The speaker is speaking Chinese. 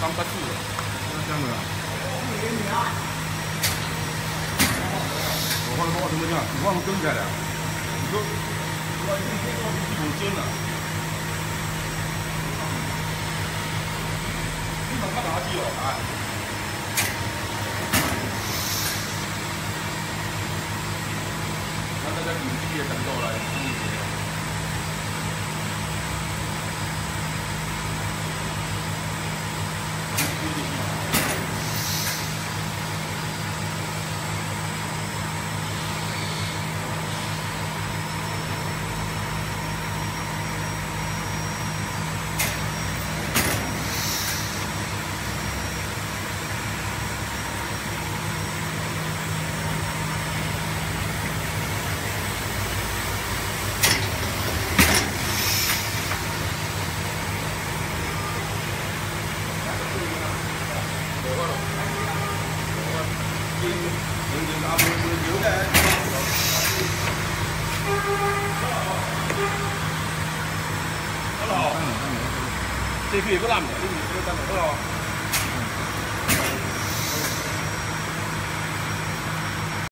刚不住了，那这样的。我话我怎么讲？你话更改了，你说，我一天到底几公斤了？你怎么打击哦？哎。那在努力的这批也不烂的，这批也不烂的，是吧？